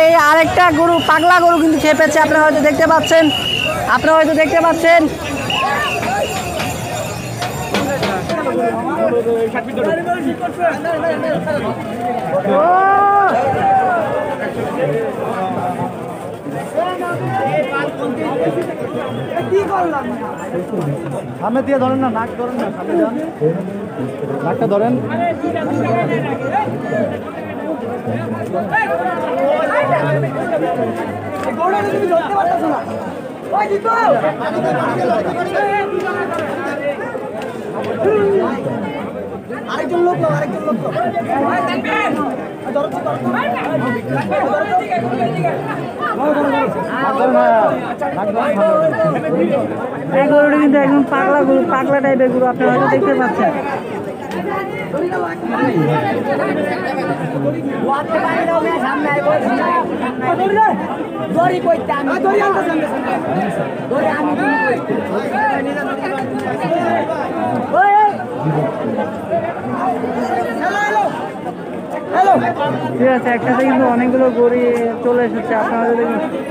এই আরেকটা গরু পাগলা গরু কিন্তু খেপেছে আপনারা হয়তো দেখতে পাচ্ছেন আপনারা হয়তো দেখতে পাচ্ছেন সামনে দিয়ে ধরেন না নাক ধরেন না সামনে যান নাকটা ধরেন। নাক ধরেন না নাক ধরেন সামনে ধরেন। এই গরুটা কিন্তু একদম পাগলা গরু পাগলা টাইপের গরু হয়তো দেখতে পাচ্ছেন ঠিক আছে একসাথে কিন্তু অনেকগুলো গড়ি চলে এসেছে। আপনারা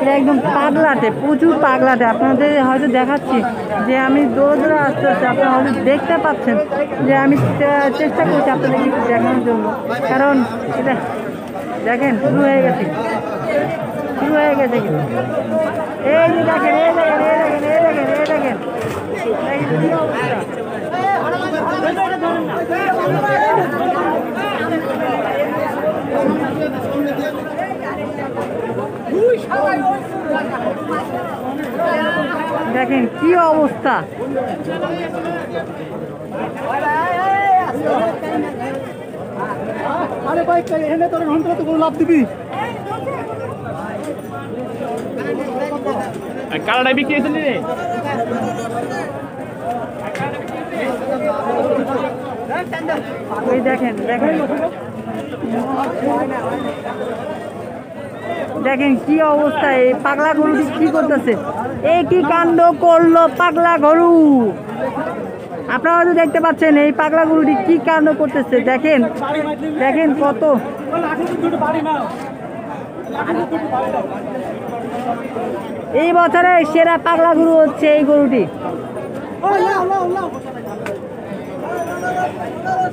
এটা একদম পাগলাটে, প্রচুর পাগলাটে। আপনাদের হয়তো দেখাচ্ছি যে আমি দৌড়ে দৌড়ে আসতে হচ্ছে আপনারা হয়তো দেখতে পাচ্ছেন যে আমি চেষ্টা করছি আপনাদের একটু দেখানোর জন্য। কারণ এটা দেখেন, শুরু হয়ে গেছে। শুরু হয়ে গেছে কিন্তু। এই যে দেখেন, এই দেখেন এই দেখেন এই দেখেন এই দেখেন। দেখেন কি অবস্থা। দেখেন কি অবস্থা আরে ভাই এখানে তোর ঘণ্টা তো কোনো লাভ দিবি? কালারটা বিক্রি হয়েছে দেখেন কি অবস্থা, এই পাগলা গরুটি কি করতেছে। এই কি কাণ্ড করল পাগলা গরু? আপনারা দেখতে পাচ্ছেন, এই পাগলা গরুটি কি কাণ্ড করতেছে। দেখেন দেখেন কত। এই বছরে সেরা পাগলা গরু হচ্ছে এই গরুটি।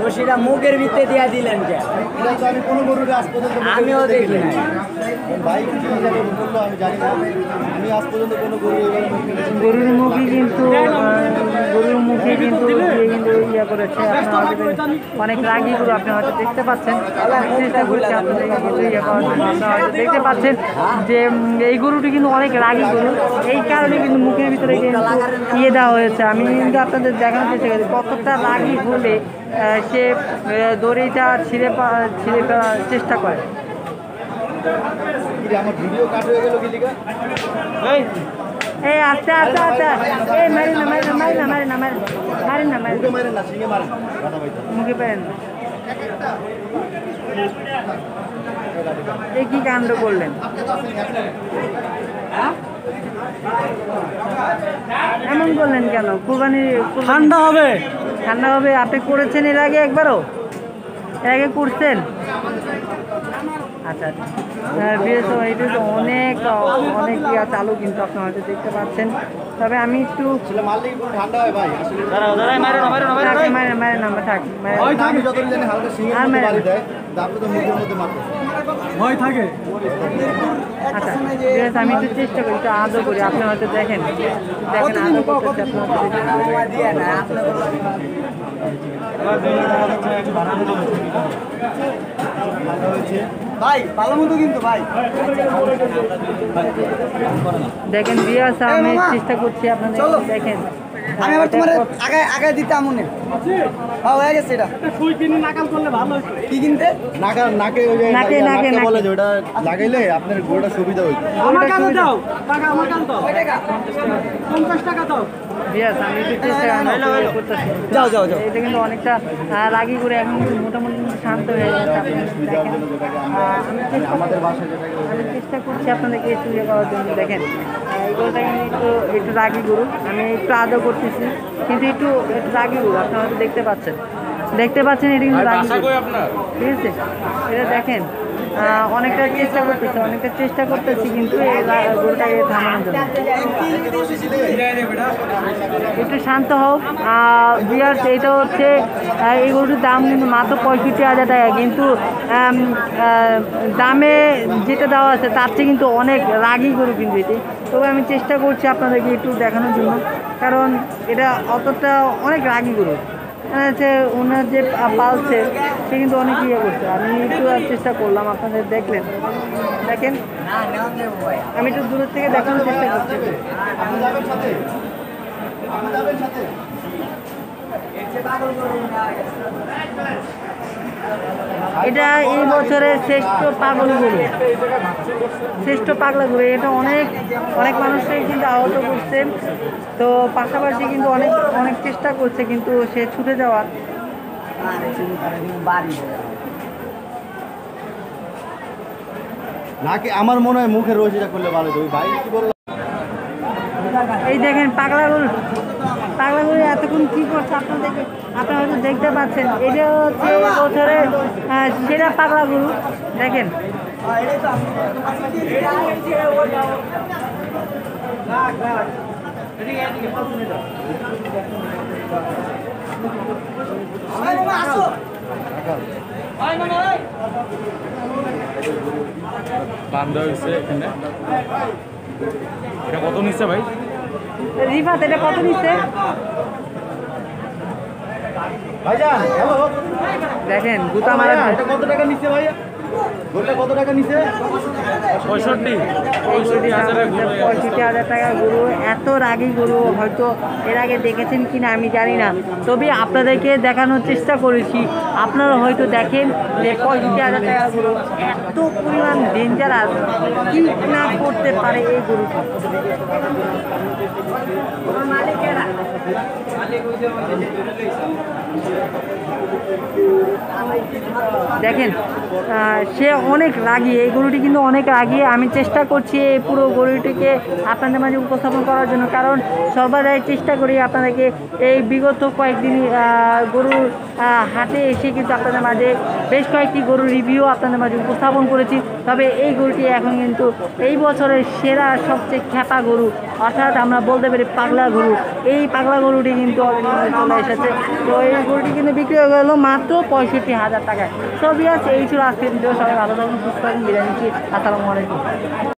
রশিটা মুখের ভিতরে দিয়া দিলেন কে আমিও দেখি। গরুর মুখে কিন্তু গরুর মুখে কিন্তু কিন্তু ইয়ে করেছে। অনেক রাগি গরু আপনি হয়তো দেখতে পাচ্ছেন। চেষ্টা করছি আপনাদের কিন্তু ইয়ে করার হয়তো দেখতে পাচ্ছেন যে এই গরুটি কিন্তু অনেক রাগি গরু। এই কারণে কিন্তু মুখের ভিতরে কিন্তু ইয়ে দেওয়া হয়েছে। আমি কিন্তু আপনাদের দেখানোর চেষ্টা করি কতটা রাগি হলে সে দড়িটা ছিঁড়ে পা- ছিঁড়ে ফেলার চেষ্টা করে। হয়ে এই। আস্তে আস্তে আস্তে এই মারি না মারি না মারি না মারি না মারি না মারি না মারি মুখে মারেন না সিঙ্গে মারেন। কথা বলতে মুখে পেন এই কি কাণ্ড করলেন? এমন বললেন কেন? কুরবানি ঠান্ডা হবে। ঠান্ডা হবে আপনি করেছেন এর আগে একবারও? এর আগে করছেন? আচ্ছা বিএস এটা তো অনেক অনেক ইয়া চালু কিন্তু আপনারা হয়তো দেখতে পাচ্ছেন। তবে আমি একটু হয় থাক, আচ্ছা আমি একটু চেষ্টা করি একটু আদর করি। আপনি হয়তো দেখেন দেখেন আপনি হয়তো দেখেন। ভাই মতো কিন্তু ভাই। দেখেন বিয়াস আমি চেষ্টা করছি আপনাদের দেখেন। আমি আবার তোমার আগে আগে দিতে আমনে। হ্যাঁ হয়ে গেছে এটা। সুই কিনে নাকাল করলে ভালো কি কিনতে? নাকা নাকে ওই যে নাকে, নাকে, নাকে বলে যে ওটা লাগাইলে আপনার সুবিধা হইতো। আমার কাছে দাও টাকা আমার কাছে দাও। পঞ্চাশ টাকা দাও। বিয়াস আমি একটু চেষ্টা আমি করতেছি। যাও, যাও, যাও। এটা কিন্তু অনেকটা রাগি করে এখন মোটামুটি শান্ত হয়ে দেখেন। আমি চেষ্টা আমি চেষ্টা করছি আপনাদেরকে একটু ইয়ে করার জন্য দেখেন। কিন্তু একটু একটু রাগি গরু। আমি একটু আদর করতেছি কিন্তু একটু একটু রাগি গরু। আপনারা হয়তো দেখতে পাচ্ছেন। দেখতে পাচ্ছেন এটা কিন্তু ঠিক আছে এটা দেখেন। অনেকটা চেষ্টা করতেছি, অনেকটা চেষ্টা করতেছি কিন্তু একটু শান্ত হোক বিয়ার্স এটা হচ্ছে এই গরুটির দাম কিন্তু মাত্র পঁয়ষট্টি হাজার টাকা, কিন্তু দামে যেটা দেওয়া আছে, তার চেয়ে কিন্তু অনেক রাগি গরু কিন্তু এটি। তবে আমি চেষ্টা করছি আপনাদেরকে একটু দেখানোর জন্য, কারণ এটা অতটা অনেক রাগি গরু। হচ্ছে ওনার যে পালছে সে কিন্তু অনেক ইয়ে করছে। আমি একটু চেষ্টা করলাম, আপনাদের দেখলেন। দেখেন, আমি একটু দূরের থেকে দেখানোর চেষ্টা করছি। সাথে। এটা এই বছরের শ্রেষ্ঠ পাগল গরু। শ্রেষ্ঠ পাগলা গরু। এটা অনেক অনেক মানুষই কিন্তু আহত করছে। তো পাশাপাশি কিন্তু অনেক অনেক চেষ্টা করছে, কিন্তু সে ছুটে যাওয়ার। নাকি আমার মনে হয় মুখের রশিটা করলে ভালো ওই ভাই কি এই দেখেন পাগলা গরু পাগলা গরু এতক্ষণ কী করছে আপনাদেরকে আপনারা হয়তো দেখতে পাচ্ছেন। এটা হচ্ছে বছরের সেরা পাগলা গরু দেখেন। বান্ধব হয়েছে এখানে। এটা কত নিচ্ছে ভাই? রিফাত এটা কত নিচ্ছে? ভাইজান হ্যালো দেখেন গুতা মারা এটা কত টাকা নিচ্ছে ভাইয়া? বললে কত টাকা নিচ্ছে? পঁয়ষট্টি। হাজার টাকা গরু। এত রাগী গরু, হয়তো এর আগে দেখেছেন কিনা আমি জানি না। তবে আপনাদেরকে দেখানোর চেষ্টা করেছি। আপনারা হয়তো দেখেন যে পঁয়ষট্টি হাজার টাকা গরু এত পরিমাণ ডেঞ্জারাস কি না করতে পারে এই গরুটা দেখেন সে অনেক রাগী, এই গরুটি কিন্তু অনেক রাগী। আমি চেষ্টা করছি এই পুরো গরুটিকে আপনাদের মাঝে উপস্থাপন করার জন্য, কারণ সর্বদাই চেষ্টা করি আপনাদেরকে এই বিগত কয়েকদিন গরুর হাটে এসে কিন্তু আপনাদের মাঝে বেশ কয়েকটি গরুর রিভিউ আপনাদের মাঝে উপস্থাপন করেছি। তবে এই গরুটি এখন কিন্তু এই বছরের সেরা সবচেয়ে খ্যাপা গরু, অর্থাৎ আমরা বলতে পারি পাগলা গরু। এই পাগলা গরুটি কিন্তু চলে এসেছে। তো এই গরুটি কিন্তু বিক্রি হয়ে গেল মাত্র পঁয়ষট্টি হাজার টাকায়। সবই আছে এই ছিল আজকের ভিডিও। সবাই ভালো থাকুন, সুস্থ থাকুন, বিরিয়ানি আসসালামু আলাইকুম।